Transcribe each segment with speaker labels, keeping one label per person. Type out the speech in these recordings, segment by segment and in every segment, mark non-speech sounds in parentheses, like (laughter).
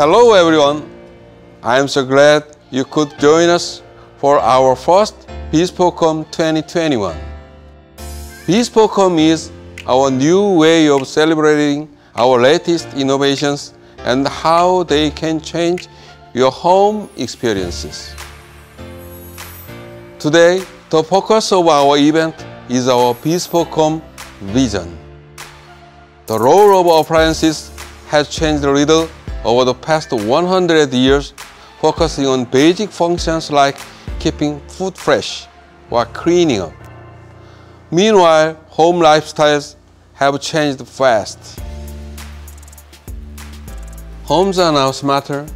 Speaker 1: Hello everyone. I am so glad you could join us for our first BespokeHome 2021. BespokeHome is our new way of celebrating our latest innovations and how they can change your home experiences. Today, the focus of our event is our BespokeHome vision. The role of appliances has changed a little over the past 100 years, focusing on basic functions like keeping food fresh or cleaning up. Meanwhile, home lifestyles have changed fast. Homes are now smarter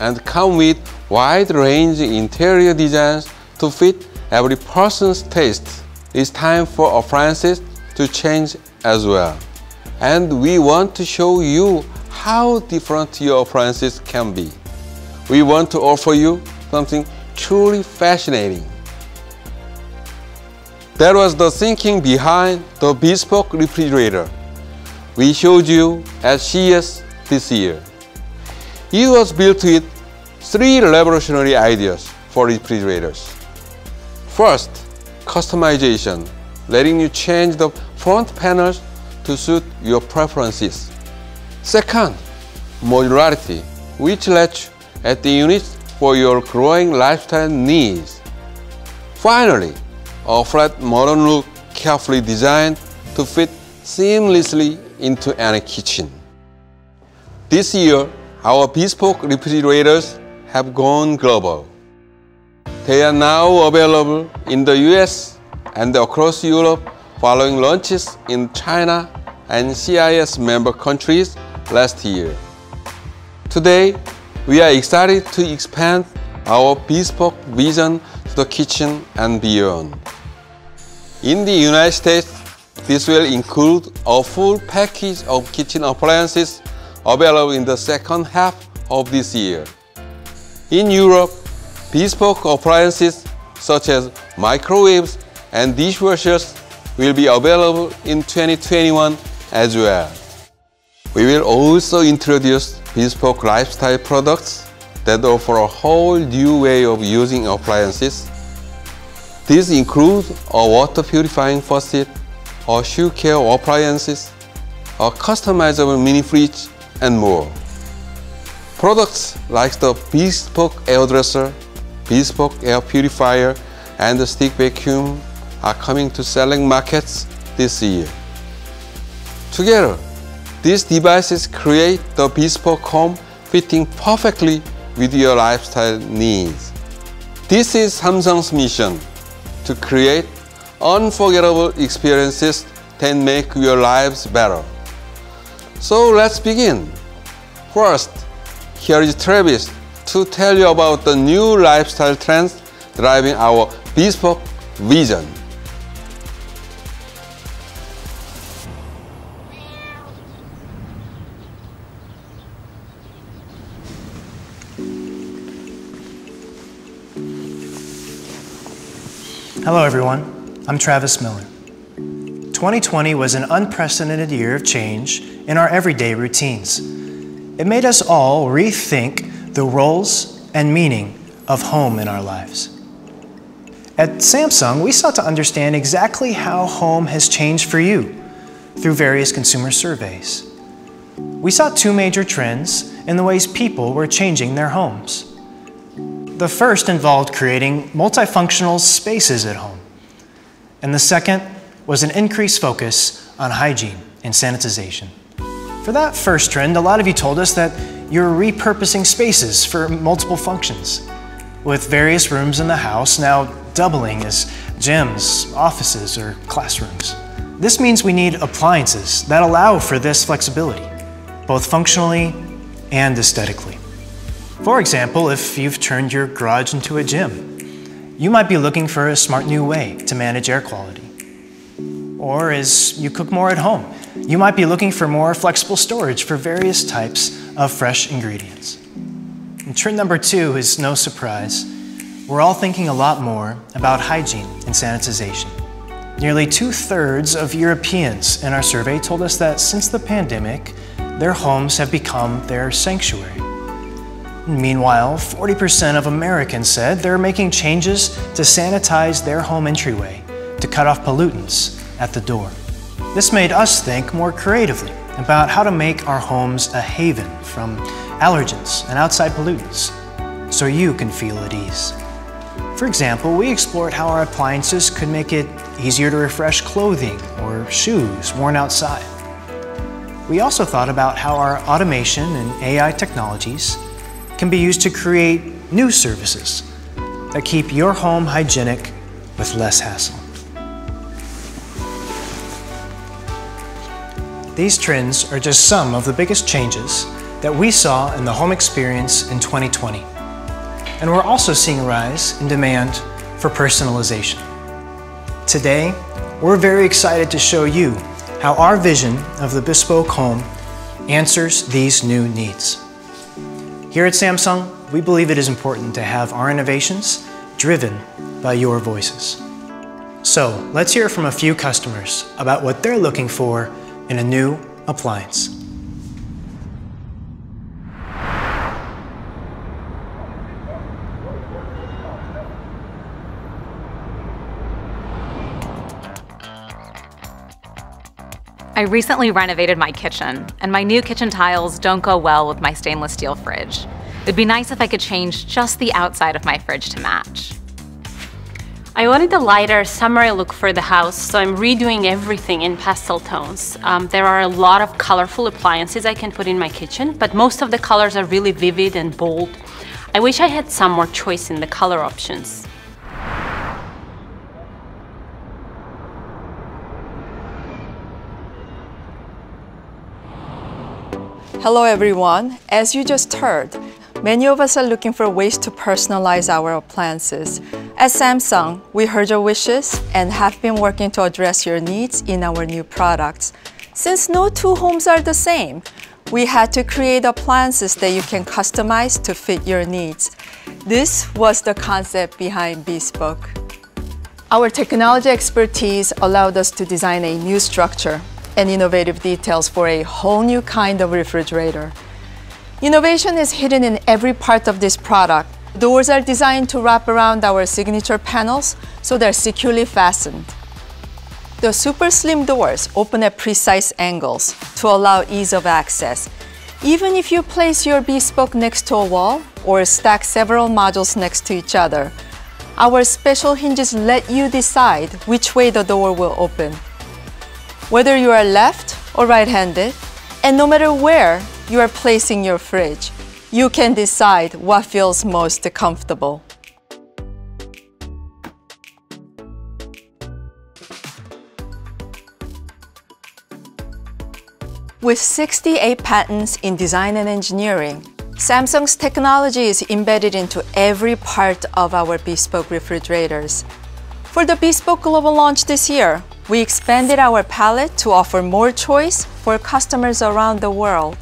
Speaker 1: and come with wide range interior designs to fit every person's taste. It's time for appliances to change as well. And we want to show you how different your appliances can be. We want to offer you something truly fascinating. That was the thinking behind the bespoke refrigerator we showed you at CES this year. It was built with three revolutionary ideas for refrigerators. First, customization, letting you change the front panels to suit your preferences. Second, modularity, which lets add the units for your growing lifestyle needs. Finally, a flat modern look carefully designed to fit seamlessly into any kitchen. This year, our bespoke refrigerators have gone global. They are now available in the US and across Europe following launches in China and CIS member countries last year. Today, we are excited to expand our bespoke vision to the kitchen and beyond. In the United States, this will include a full package of kitchen appliances available in the second half of this year. In Europe, bespoke appliances such as microwaves and dishwashers will be available in 2021 as well. We will also introduce bespoke lifestyle products that offer a whole new way of using appliances. These include a water purifying faucet, a shoe care appliances, a customizable mini fridge, and more. Products like the bespoke air dresser, bespoke air purifier, and the stick vacuum are coming to selling markets this year. Together, these devices create the bespoke home fitting perfectly with your lifestyle needs. This is Samsung's mission to create unforgettable experiences that make your lives better. So let's begin. First, here is Travis to tell you about the new lifestyle trends driving our bespoke vision.
Speaker 2: Hello, everyone. I'm Travis Miller. 2020 was an unprecedented year of change in our everyday routines. It made us all rethink the roles and meaning of home in our lives. At Samsung, we sought to understand exactly how home has changed for you through various consumer surveys. We saw two major trends in the ways people were changing their homes. The first involved creating multifunctional spaces at home, and the second was an increased focus on hygiene and sanitization. For that first trend, a lot of you told us that you're repurposing spaces for multiple functions, with various rooms in the house now doubling as gyms, offices, or classrooms. This means we need appliances that allow for this flexibility, both functionally and aesthetically. For example, if you've turned your garage into a gym, you might be looking for a smart new way to manage air quality. Or as you cook more at home, you might be looking for more flexible storage for various types of fresh ingredients. And trend number two is no surprise. We're all thinking a lot more about hygiene and sanitization. Nearly two thirds of Europeans in our survey told us that since the pandemic, their homes have become their sanctuary. Meanwhile, 40% of Americans said they're making changes to sanitize their home entryway to cut off pollutants at the door. This made us think more creatively about how to make our homes a haven from allergens and outside pollutants so you can feel at ease. For example, we explored how our appliances could make it easier to refresh clothing or shoes worn outside. We also thought about how our automation and AI technologies can be used to create new services that keep your home hygienic with less hassle. These trends are just some of the biggest changes that we saw in the home experience in 2020. And we're also seeing a rise in demand for personalization. Today, we're very excited to show you how our vision of the bespoke home answers these new needs. Here at Samsung, we believe it is important to have our innovations driven by your voices. So let's hear from a few customers about what they're looking for in a new appliance.
Speaker 3: I recently renovated my kitchen, and my new kitchen tiles don't go well with my stainless steel fridge. It'd be nice if I could change just the outside of my fridge to match.
Speaker 4: I wanted a lighter, summery look for the house, so I'm redoing everything in pastel tones. Um, there are a lot of colorful appliances I can put in my kitchen, but most of the colors are really vivid and bold. I wish I had some more choice in the color options.
Speaker 5: Hello everyone. As you just heard, many of us are looking for ways to personalize our appliances. At Samsung, we heard your wishes and have been working to address your needs in our new products. Since no two homes are the same, we had to create appliances that you can customize to fit your needs. This was the concept behind Bespoke. Our technology expertise allowed us to design a new structure and innovative details for a whole new kind of refrigerator. Innovation is hidden in every part of this product. Doors are designed to wrap around our signature panels so they're securely fastened. The super slim doors open at precise angles to allow ease of access. Even if you place your bespoke next to a wall or stack several modules next to each other, our special hinges let you decide which way the door will open whether you are left or right-handed, and no matter where you are placing your fridge, you can decide what feels most comfortable. With 68 patents in design and engineering, Samsung's technology is embedded into every part of our bespoke refrigerators. For the Bespoke Global launch this year, we expanded our palette to offer more choice for customers around the world.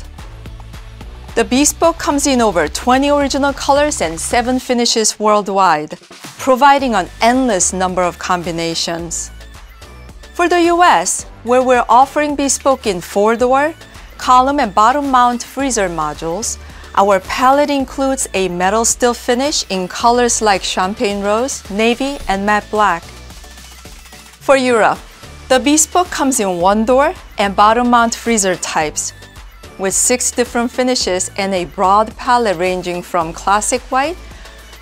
Speaker 5: The Bespoke comes in over 20 original colors and 7 finishes worldwide, providing an endless number of combinations. For the US, where we're offering Bespoke in 4-door, column and bottom mount freezer modules, our palette includes a metal steel finish in colors like champagne rose, navy, and matte black. For Europe, the Bespoke comes in one door and bottom mount freezer types with six different finishes and a broad palette ranging from classic white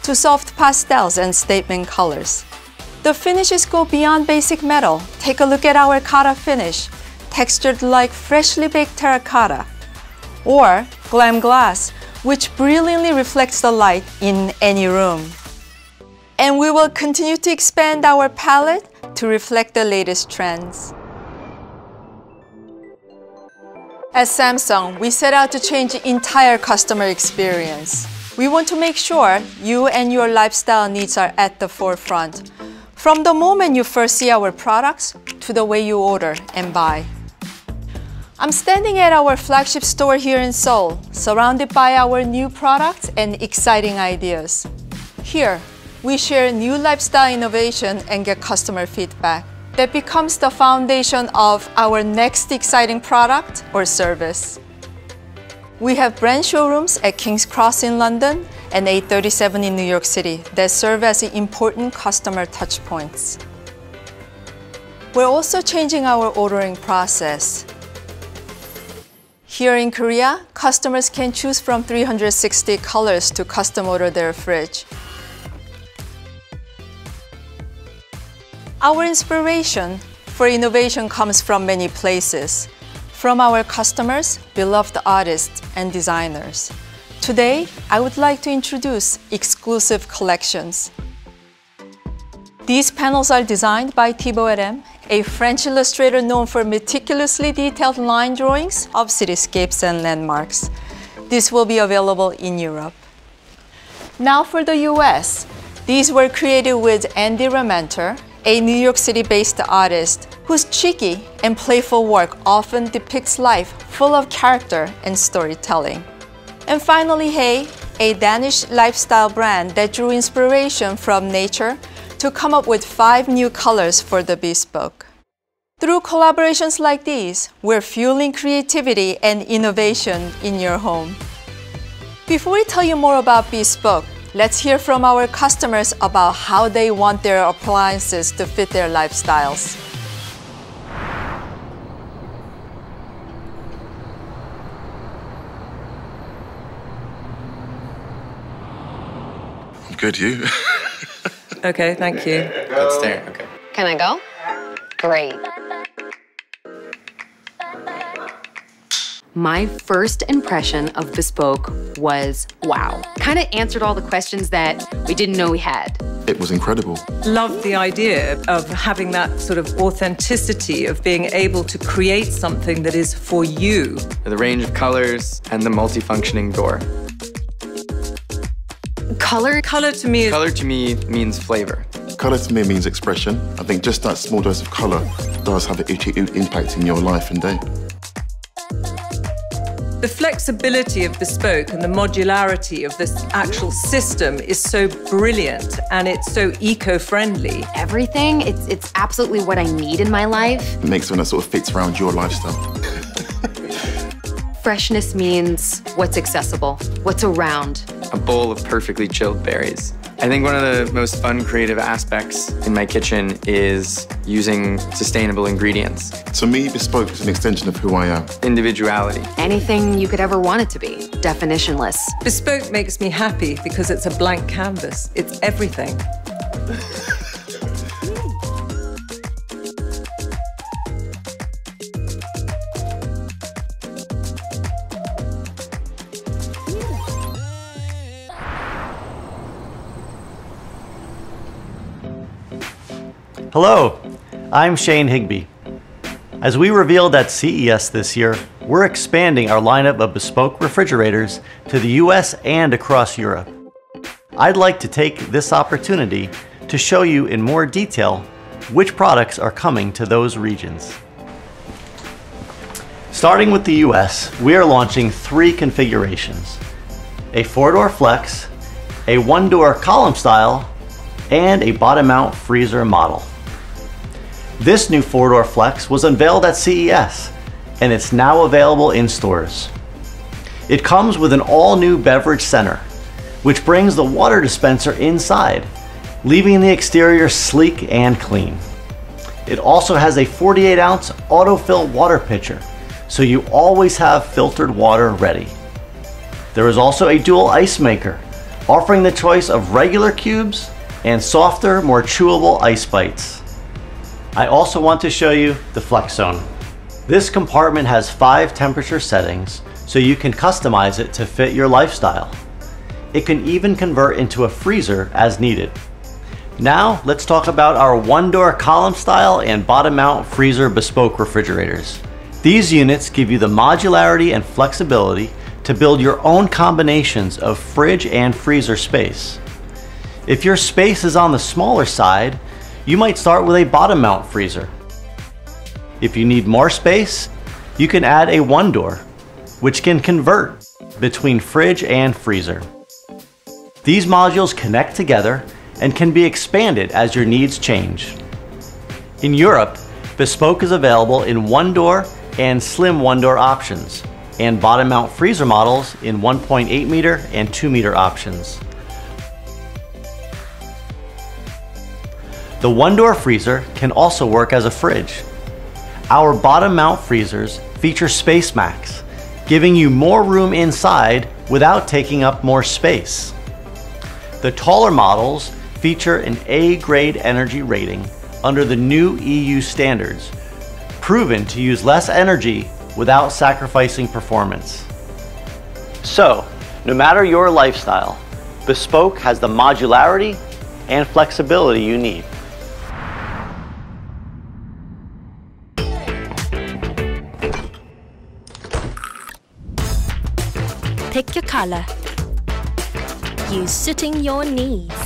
Speaker 5: to soft pastels and statement colors. The finishes go beyond basic metal. Take a look at our Cotta finish, textured like freshly baked terracotta. Or Glam Glass, which brilliantly reflects the light in any room. And we will continue to expand our palette to reflect the latest trends. At Samsung, we set out to change the entire customer experience. We want to make sure you and your lifestyle needs are at the forefront, from the moment you first see our products to the way you order and buy. I'm standing at our flagship store here in Seoul, surrounded by our new products and exciting ideas. Here, we share new lifestyle innovation and get customer feedback. That becomes the foundation of our next exciting product or service. We have brand showrooms at King's Cross in London and 837 in New York City that serve as important customer touchpoints. We're also changing our ordering process. Here in Korea, customers can choose from 360 colors to custom order their fridge. Our inspiration for innovation comes from many places, from our customers, beloved artists, and designers. Today, I would like to introduce exclusive collections. These panels are designed by Thibaud Hérem a French illustrator known for meticulously detailed line drawings of cityscapes and landmarks. This will be available in Europe. Now for the US. These were created with Andy Rementer, a New York City-based artist whose cheeky and playful work often depicts life full of character and storytelling. And finally, HAY, a Danish lifestyle brand that drew inspiration from nature to come up with five new colors for the bespoke. Through collaborations like these, we're fueling creativity and innovation in your home. Before we tell you more about Bespoke, let's hear from our customers about how they want their appliances to fit their lifestyles.
Speaker 6: Good, you? (laughs)
Speaker 7: Okay, thank you.
Speaker 6: That's there, okay.
Speaker 8: Can I go? Great. My first impression of Bespoke was wow. Kind of answered all the questions that we didn't know we had.
Speaker 6: It was incredible.
Speaker 7: Loved the idea of having that sort of authenticity of being able to create something that is for you.
Speaker 9: The range of colors and the multifunctioning door.
Speaker 8: Color?
Speaker 7: Color to me
Speaker 9: Color to me means flavor.
Speaker 6: Colour to me means expression. I think just that small dose of colour does have an impact in your life and day.
Speaker 7: The flexibility of Bespoke and the modularity of this actual system is so brilliant and it's so eco-friendly.
Speaker 8: Everything, it's, it's absolutely what I need in my life.
Speaker 6: It makes one that sort of fits around your lifestyle.
Speaker 8: Freshness means what's accessible, what's around.
Speaker 9: A bowl of perfectly chilled berries. I think one of the most fun creative aspects in my kitchen is using sustainable ingredients.
Speaker 6: To me, Bespoke is an extension of who I am.
Speaker 9: Individuality.
Speaker 8: Anything you could ever want it to be, definitionless.
Speaker 7: Bespoke makes me happy because it's a blank canvas. It's everything. (laughs)
Speaker 10: Hello, I'm Shane Higby. As we revealed at CES this year, we're expanding our lineup of bespoke refrigerators to the US and across Europe. I'd like to take this opportunity to show you in more detail which products are coming to those regions. Starting with the US, we are launching three configurations. A four-door flex, a one-door column style, and a bottom mount freezer model. This new four-door Flex was unveiled at CES, and it's now available in stores. It comes with an all-new beverage center, which brings the water dispenser inside, leaving the exterior sleek and clean. It also has a 48 ounce autofill water pitcher, so you always have filtered water ready. There is also a dual ice maker, offering the choice of regular cubes and softer, more chewable ice bites. I also want to show you the Flex Zone. This compartment has five temperature settings, so you can customize it to fit your lifestyle. It can even convert into a freezer as needed. Now, let's talk about our one-door column style and bottom mount freezer bespoke refrigerators. These units give you the modularity and flexibility to build your own combinations of fridge and freezer space. If your space is on the smaller side, you might start with a bottom mount freezer. If you need more space, you can add a one door, which can convert between fridge and freezer. These modules connect together and can be expanded as your needs change. In Europe, Bespoke is available in one door and slim one door options, and bottom mount freezer models in 1.8 meter and 2 meter options. The one door freezer can also work as a fridge. Our bottom mount freezers feature Space Max, giving you more room inside without taking up more space. The taller models feature an A grade energy rating under the new EU standards, proven to use less energy without sacrificing performance. So, no matter your lifestyle, Bespoke has the modularity and flexibility you need.
Speaker 11: Color. Use suiting your needs.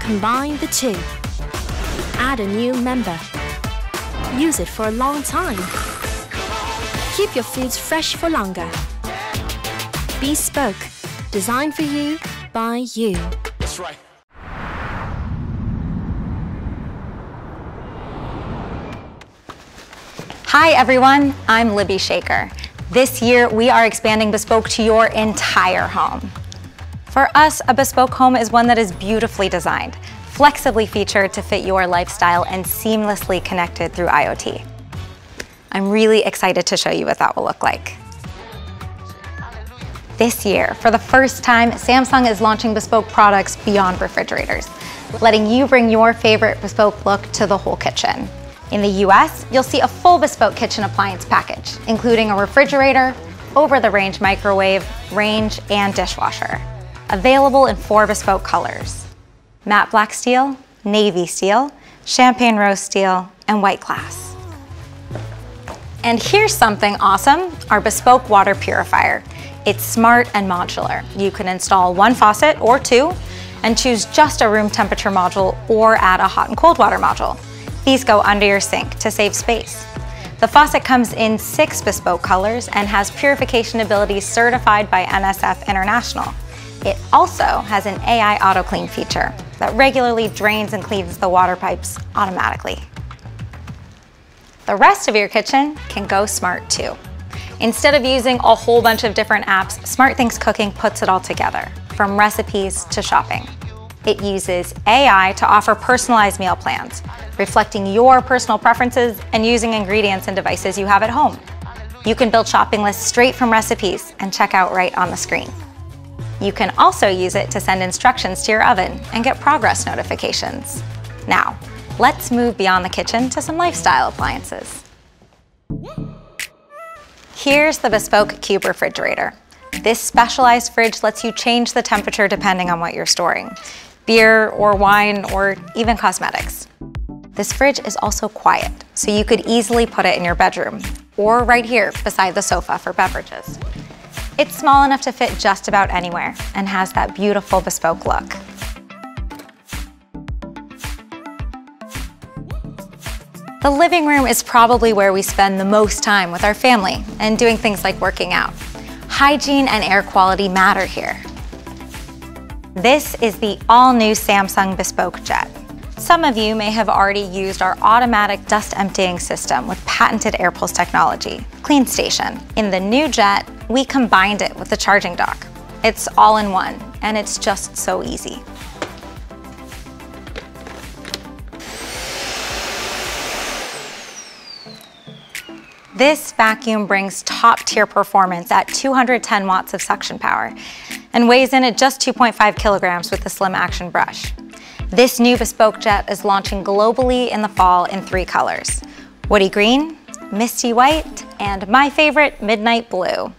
Speaker 11: Combine the two. Add a new member. Use it for a long time. Keep your foods fresh for longer. Bespoke. Designed for you, by you.
Speaker 12: That's right.
Speaker 13: Hi everyone, I'm Libby Shaker. This year we are expanding Bespoke to your entire home. For us, a bespoke home is one that is beautifully designed, flexibly featured to fit your lifestyle and seamlessly connected through IoT. I'm really excited to show you what that will look like. This year, for the first time, Samsung is launching bespoke products beyond refrigerators, letting you bring your favorite bespoke look to the whole kitchen. In the US, you'll see a full bespoke kitchen appliance package, including a refrigerator, over-the-range microwave, range, and dishwasher. Available in four bespoke colors. Matte black steel, navy steel, champagne rose steel, and white glass. And here's something awesome, our bespoke water purifier. It's smart and modular. You can install one faucet or two and choose just a room temperature module or add a hot and cold water module. These go under your sink to save space. The faucet comes in six bespoke colors and has purification abilities certified by NSF International. It also has an AI auto clean feature that regularly drains and cleans the water pipes automatically. The rest of your kitchen can go smart too. Instead of using a whole bunch of different apps, SmartThings Cooking puts it all together, from recipes to shopping. It uses AI to offer personalized meal plans, reflecting your personal preferences and using ingredients and devices you have at home. You can build shopping lists straight from recipes and check out right on the screen. You can also use it to send instructions to your oven and get progress notifications. Now, let's move beyond the kitchen to some lifestyle appliances. Here's the Bespoke Cube Refrigerator. This specialized fridge lets you change the temperature depending on what you're storing beer or wine or even cosmetics. This fridge is also quiet, so you could easily put it in your bedroom or right here beside the sofa for beverages. It's small enough to fit just about anywhere and has that beautiful bespoke look. The living room is probably where we spend the most time with our family and doing things like working out. Hygiene and air quality matter here. This is the all-new Samsung Bespoke Jet. Some of you may have already used our automatic dust emptying system with patented AirPulse technology, CleanStation. In the new Jet, we combined it with the charging dock. It's all in one, and it's just so easy. This vacuum brings top tier performance at 210 watts of suction power and weighs in at just 2.5 kilograms with the slim action brush. This new bespoke jet is launching globally in the fall in three colors, woody green, misty white, and my favorite, midnight blue.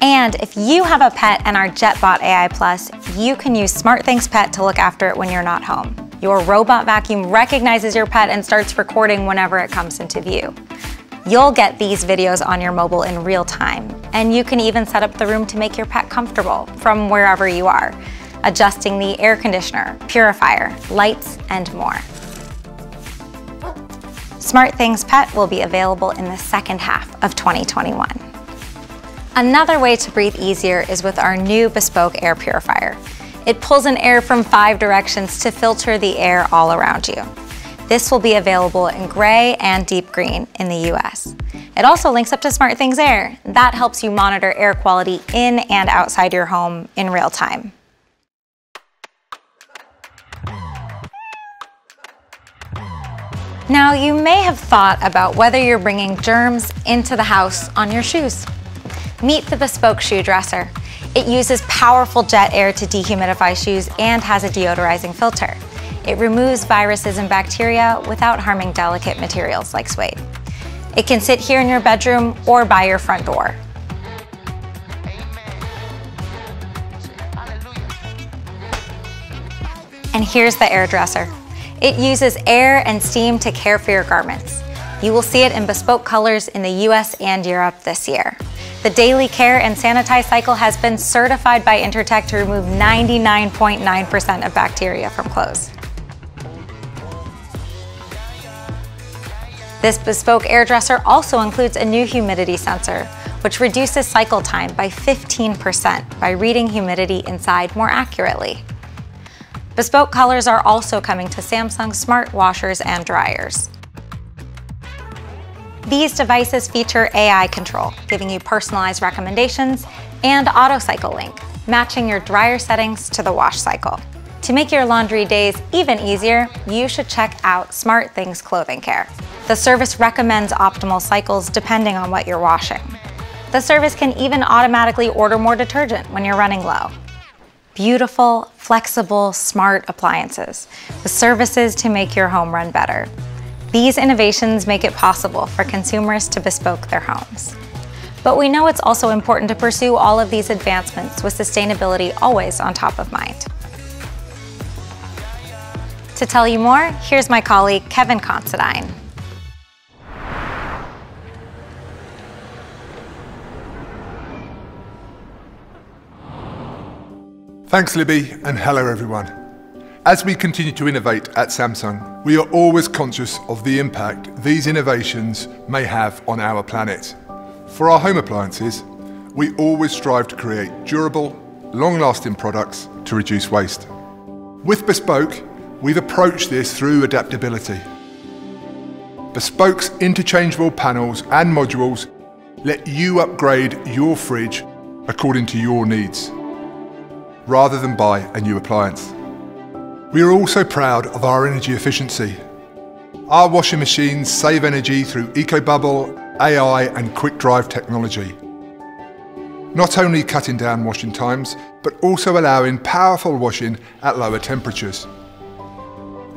Speaker 13: And if you have a pet and our JetBot AI Plus, you can use SmartThings Pet to look after it when you're not home. Your robot vacuum recognizes your pet and starts recording whenever it comes into view. You'll get these videos on your mobile in real time, and you can even set up the room to make your pet comfortable from wherever you are, adjusting the air conditioner, purifier, lights, and more. SmartThings Pet will be available in the second half of 2021. Another way to breathe easier is with our new bespoke air purifier. It pulls in air from five directions to filter the air all around you. This will be available in gray and deep green in the US. It also links up to SmartThings Air. That helps you monitor air quality in and outside your home in real time. Now, you may have thought about whether you're bringing germs into the house on your shoes. Meet the Bespoke Shoe Dresser. It uses powerful jet air to dehumidify shoes and has a deodorizing filter. It removes viruses and bacteria without harming delicate materials like suede. It can sit here in your bedroom or by your front door. And here's the air dresser. It uses air and steam to care for your garments. You will see it in bespoke colors in the US and Europe this year. The daily care and sanitize cycle has been certified by Intertek to remove 99.9% of bacteria from clothes. This bespoke air dresser also includes a new humidity sensor, which reduces cycle time by 15% by reading humidity inside more accurately. Bespoke colors are also coming to Samsung smart washers and dryers. These devices feature AI control, giving you personalized recommendations, and auto cycle link, matching your dryer settings to the wash cycle. To make your laundry days even easier, you should check out SmartThings Clothing Care. The service recommends optimal cycles depending on what you're washing. The service can even automatically order more detergent when you're running low beautiful, flexible, smart appliances with services to make your home run better. These innovations make it possible for consumers to bespoke their homes. But we know it's also important to pursue all of these advancements with sustainability always on top of mind. To tell you more, here's my colleague, Kevin Considine.
Speaker 12: Thanks, Libby, and hello, everyone. As we continue to innovate at Samsung, we are always conscious of the impact these innovations may have on our planet. For our home appliances, we always strive to create durable, long-lasting products to reduce waste. With Bespoke, we've approached this through adaptability. Bespoke's interchangeable panels and modules let you upgrade your fridge according to your needs rather than buy a new appliance. We are also proud of our energy efficiency. Our washing machines save energy through EcoBubble, AI and quick drive technology. Not only cutting down washing times, but also allowing powerful washing at lower temperatures.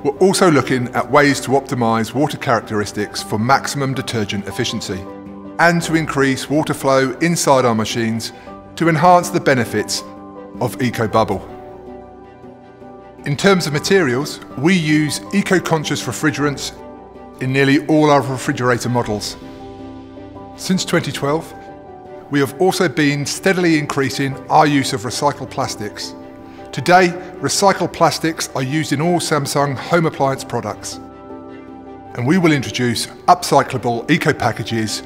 Speaker 12: We're also looking at ways to optimise water characteristics for maximum detergent efficiency and to increase water flow inside our machines to enhance the benefits of EcoBubble. In terms of materials, we use eco-conscious refrigerants in nearly all our refrigerator models. Since 2012, we have also been steadily increasing our use of recycled plastics. Today, recycled plastics are used in all Samsung home appliance products. And we will introduce upcyclable eco packages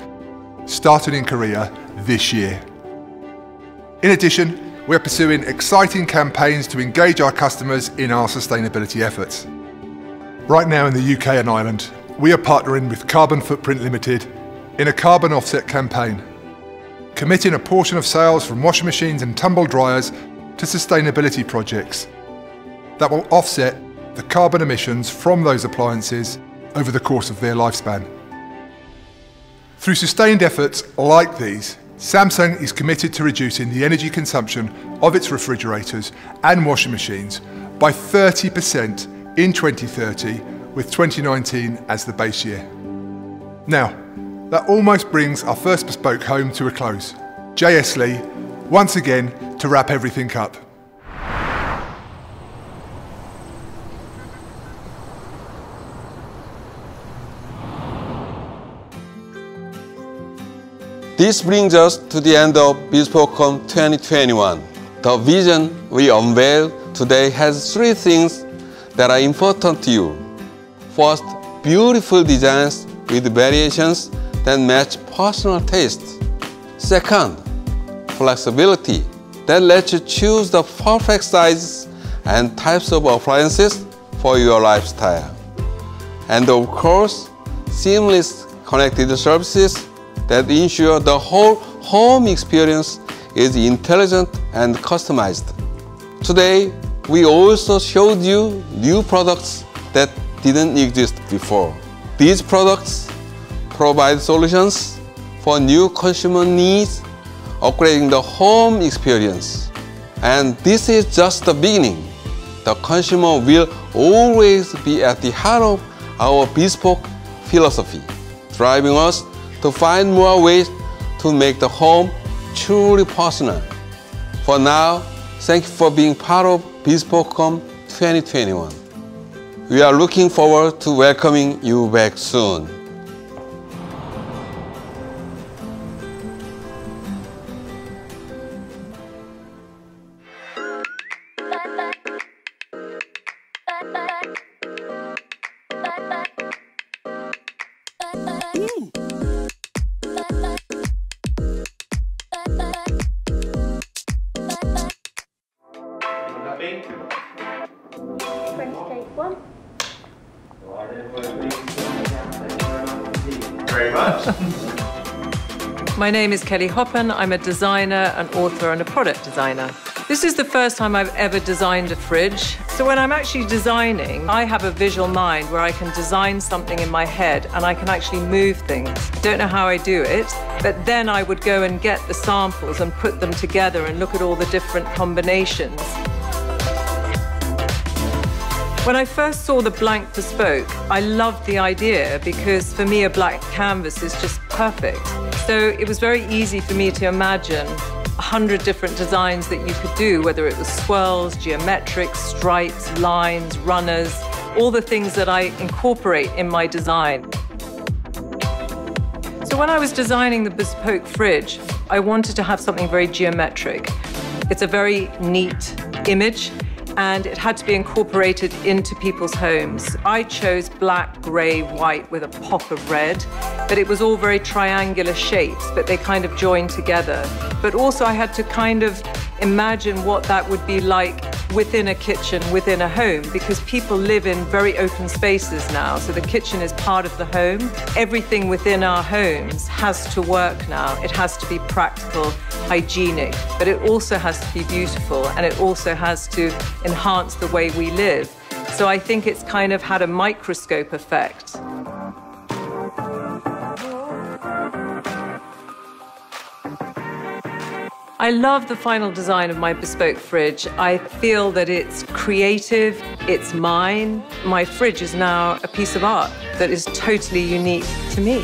Speaker 12: starting in Korea this year. In addition, we're pursuing exciting campaigns to engage our customers in our sustainability efforts. Right now in the UK and Ireland, we are partnering with Carbon Footprint Limited in a carbon offset campaign, committing a portion of sales from washing machines and tumble dryers to sustainability projects that will offset the carbon emissions from those appliances over the course of their lifespan. Through sustained efforts like these, Samsung is committed to reducing the energy consumption of its refrigerators and washing machines by 30% in 2030 with 2019 as the base year. Now, that almost brings our first bespoke home to a close. J.S. Lee, once again, to wrap everything up.
Speaker 1: This brings us to the end of Bespoke Home 2021. The vision we unveiled today has three things that are important to you. First, beautiful designs with variations that match personal tastes. Second, flexibility that lets you choose the perfect sizes and types of appliances for your lifestyle. And of course, seamless connected services that ensure the whole home experience is intelligent and customized. Today, we also showed you new products that didn't exist before. These products provide solutions for new consumer needs, upgrading the home experience. And this is just the beginning. The consumer will always be at the heart of our bespoke philosophy, driving us to find more ways to make the home truly personal. For now, thank you for being part of Bespoke Home 2021. We are looking forward to welcoming you back soon.
Speaker 7: My name is Kelly Hoppen. I'm a designer, an author, and a product designer. This is the first time I've ever designed a fridge. So when I'm actually designing, I have a visual mind where I can design something in my head and I can actually move things. Don't know how I do it, but then I would go and get the samples and put them together and look at all the different combinations. When I first saw the blank bespoke, I loved the idea because for me, a black canvas is just perfect. So it was very easy for me to imagine a hundred different designs that you could do, whether it was swirls, geometric, stripes, lines, runners, all the things that I incorporate in my design. So when I was designing the bespoke fridge, I wanted to have something very geometric. It's a very neat image and it had to be incorporated into people's homes. I chose black, grey, white with a pop of red, but it was all very triangular shapes, but they kind of joined together. But also I had to kind of imagine what that would be like within a kitchen, within a home, because people live in very open spaces now. So the kitchen is part of the home. Everything within our homes has to work now. It has to be practical, hygienic, but it also has to be beautiful and it also has to enhance the way we live. So I think it's kind of had a microscope effect. I love the final design of my bespoke fridge. I feel that it's creative, it's mine. My fridge is now a piece of art that is totally unique to me.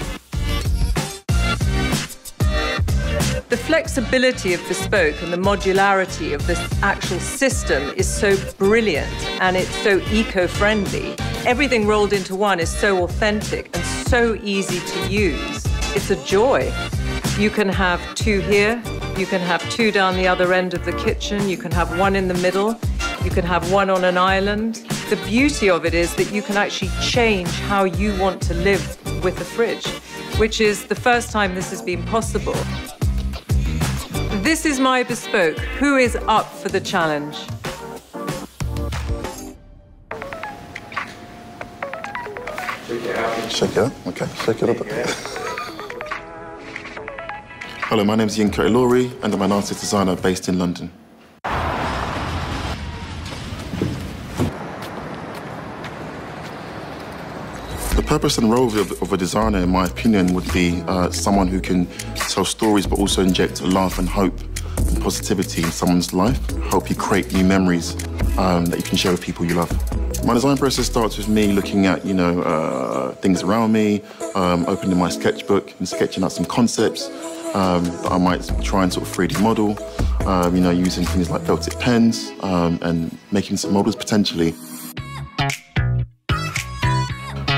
Speaker 7: The flexibility of bespoke and the modularity of this actual system is so brilliant and it's so eco-friendly. Everything rolled into one is so authentic and so easy to use. It's a joy. You can have two here, you can have two down the other end of the kitchen, you can have one in the middle, you can have one on an island. The beauty of it is that you can actually change how you want to live with the fridge, which is the first time this has been possible. This is my bespoke. Who is up for the challenge?
Speaker 6: Shake it up. Okay, shake it up. Hello, my name is Yinka Ilori, and I'm an artist designer based in London. The purpose and role of, of a designer, in my opinion, would be uh, someone who can tell stories but also inject love and hope and positivity in someone's life, help you create new memories um, that you can share with people you love. My design process starts with me looking at, you know, uh, things around me, um, opening my sketchbook and sketching out some concepts um, that I might try and sort of 3D model, um, you know, using things like felt tip pens um, and making some models potentially.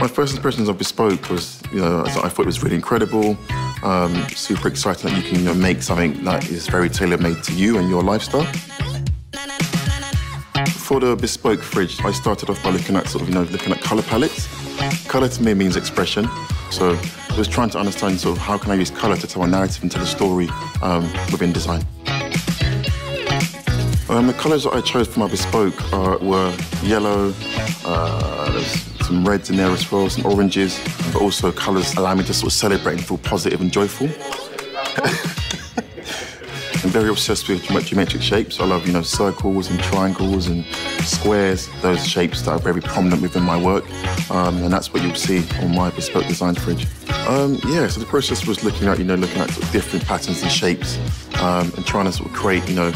Speaker 6: My first impressions of Bespoke was, you know, I thought it was really incredible, um, super exciting that you can you know, make something that is very tailor-made to you and your lifestyle. For the bespoke fridge, I started off by looking at sort of, you know, looking at color palettes. Color to me means expression. So I was trying to understand sort of how can I use color to tell a narrative and tell a story um, within design. Um, the colours that I chose for my bespoke uh, were yellow, uh, there's some reds in there as well, some oranges, but also colours allow me to sort of celebrate and feel positive and joyful. (laughs) Very obsessed with geometric shapes. I love, you know, circles and triangles and squares, those shapes that are very prominent within my work. Um, and that's what you'll see on my bespoke design fridge. Um, yeah, so the process was looking at, you know, looking at sort of different patterns and shapes um, and trying to sort of create, you know,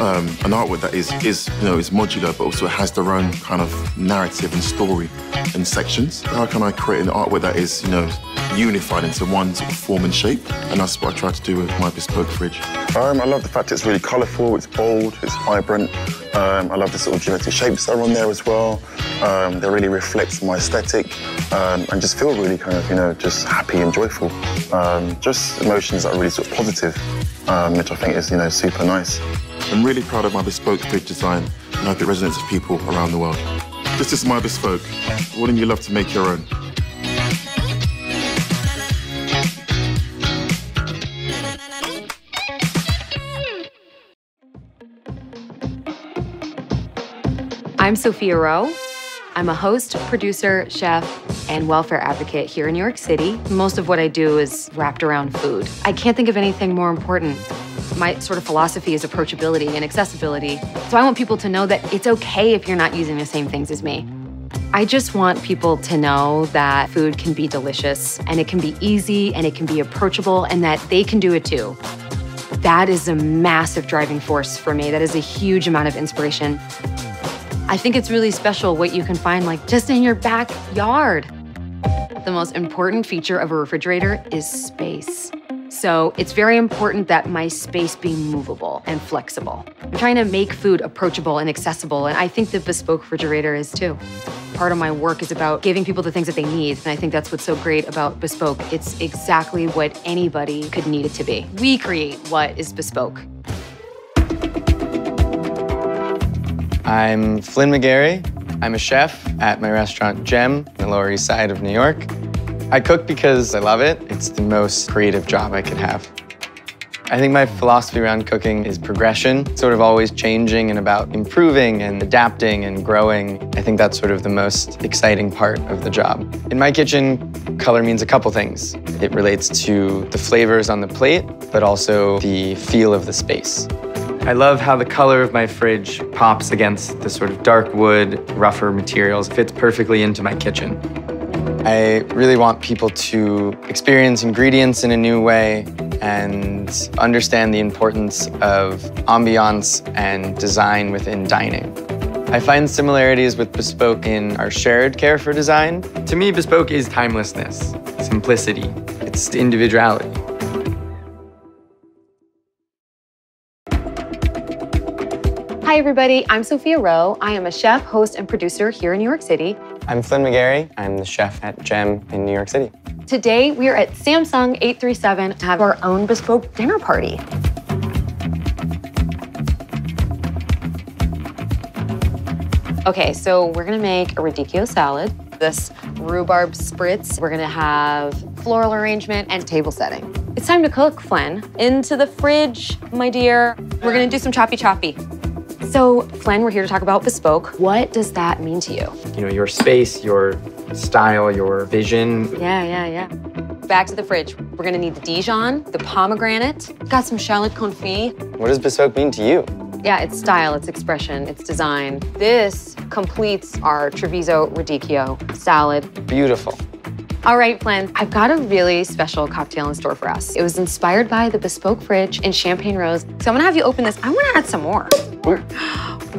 Speaker 6: um, an artwork that is, is, you know, is modular, but also has their own kind of narrative and story and sections. How can I create an artwork that is, you know, unified into one sort of form and shape? And that's what I try to do with my bespoke fridge. Um, I love the fact it's really colourful, it's bold, it's vibrant. Um, I love the sort of geometric shapes that are on there as well. Um, they really reflect my aesthetic um, and just feel really kind of, you know, just happy and joyful. Um, just emotions that are really sort of positive, um, which I think is, you know, super nice. I'm really proud of my bespoke fridge design and I hope it resonates with people around the world. This is my bespoke. Wouldn't you love to make your own?
Speaker 8: I'm Sophia Roe. I'm a host, producer, chef, and welfare advocate here in New York City. Most of what I do is wrapped around food. I can't think of anything more important. My sort of philosophy is approachability and accessibility. So I want people to know that it's okay if you're not using the same things as me. I just want people to know that food can be delicious and it can be easy and it can be approachable and that they can do it too. That is a massive driving force for me. That is a huge amount of inspiration. I think it's really special what you can find like just in your backyard. The most important feature of a refrigerator is space. So it's very important that my space be movable and flexible. I'm trying to make food approachable and accessible, and I think the bespoke refrigerator is too. Part of my work is about giving people the things that they need, and I think that's what's so great about bespoke. It's exactly what anybody could need it to be. We create what is bespoke.
Speaker 9: I'm Flynn McGarry. I'm a chef at my restaurant Gem in the Lower East Side of New York. I cook because I love it. It's the most creative job I could have. I think my philosophy around cooking is progression, sort of always changing and about improving and adapting and growing. I think that's sort of the most exciting part of the job. In my kitchen, color means a couple things. It relates to the flavors on the plate, but also the feel of the space. I love how the color of my fridge pops against the sort of dark wood, rougher materials. Fits perfectly into my kitchen. I really want people to experience ingredients in a new way and understand the importance of ambiance and design within dining. I find similarities with Bespoke in our shared care for design. To me, Bespoke is timelessness, simplicity, it's individuality.
Speaker 8: Hi, everybody. I'm Sophia Roe. I am a chef, host, and producer here in New York City.
Speaker 9: I'm Flynn McGarry. I'm the chef at Gem in New York City.
Speaker 8: Today, we are at Samsung 837 to have our own bespoke dinner party. Okay, so we're gonna make a radicchio salad, this rhubarb spritz. We're gonna have floral arrangement and table setting. It's time to cook, Flynn. Into the fridge, my dear. We're gonna do some choppy choppy. So, Flynn, we're here to talk about bespoke. What does that mean to you?
Speaker 9: You know, your space, your style, your vision.
Speaker 8: Yeah, yeah, yeah. Back to the fridge. We're gonna need the Dijon, the pomegranate, got some shallot confit.
Speaker 9: What does bespoke mean to you?
Speaker 8: Yeah, it's style, it's expression, it's design. This completes our Treviso Radicchio salad.
Speaker 9: Beautiful.
Speaker 8: All right, Flynn, I've got a really special cocktail in store for us. It was inspired by the bespoke fridge in Champagne Rose. So I'm gonna have you open this. I wanna add some more.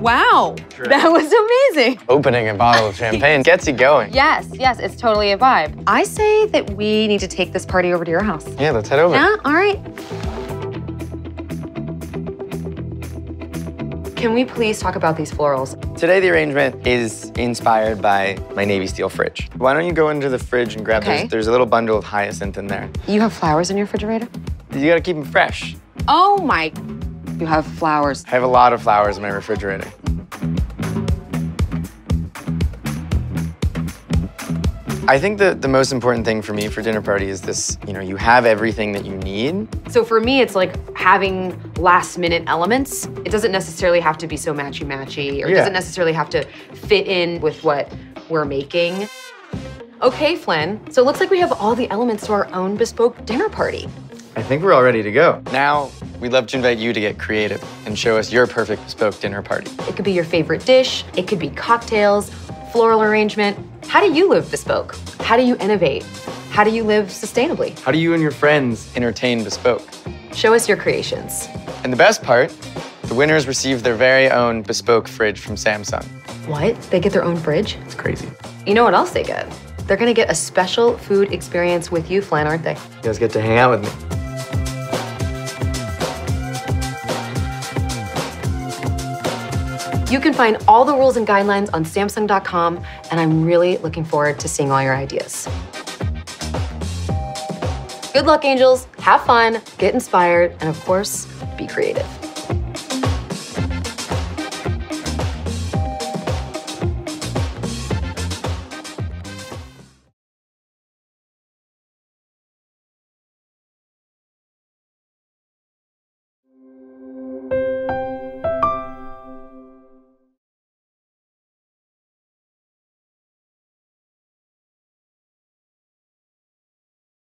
Speaker 8: Wow, that was amazing.
Speaker 9: Opening a bottle of champagne gets you going.
Speaker 8: Yes, yes, it's totally a vibe. I say that we need to take this party over to your house.
Speaker 9: Yeah, let's head over.
Speaker 8: Yeah, all right. Can we please talk about these florals?
Speaker 9: Today, the arrangement is inspired by my navy steel fridge. Why don't you go into the fridge and grab,
Speaker 8: Okay.
Speaker 9: there's, there's a little bundle of hyacinth in there.
Speaker 8: You have flowers in your refrigerator?
Speaker 9: You gotta keep them fresh.
Speaker 8: Oh my, you have flowers.
Speaker 9: I have a lot of flowers in my refrigerator. I think the, the most important thing for me for dinner party is this, you know, you have everything that you need.
Speaker 8: So for me, it's like having last minute elements. It doesn't necessarily have to be so matchy matchy, or it
Speaker 9: Yeah.
Speaker 8: doesn't necessarily have to fit in with what we're making. Okay, Flynn, so it looks like we have all the elements to our own bespoke dinner party.
Speaker 9: I think we're all ready to go. Now, we'd love to invite you to get creative and show us your perfect bespoke dinner party.
Speaker 8: It could be your favorite dish, it could be cocktails, floral arrangement. How do you live bespoke? How do you innovate? How do you live sustainably?
Speaker 9: How do you and your friends entertain bespoke?
Speaker 8: Show us your creations.
Speaker 9: And the best part, the winners receive their very own bespoke fridge from Samsung.
Speaker 8: What? They get their own fridge?
Speaker 9: It's crazy.
Speaker 8: You know what else they get? They're gonna get a special food experience with you, Flynn, aren't they?
Speaker 9: You guys get to hang out with me.
Speaker 8: You can find all the rules and guidelines on Samsung.com, and I'm really looking forward to seeing all your ideas. Good luck, angels. Have fun, get inspired, and of course, be creative.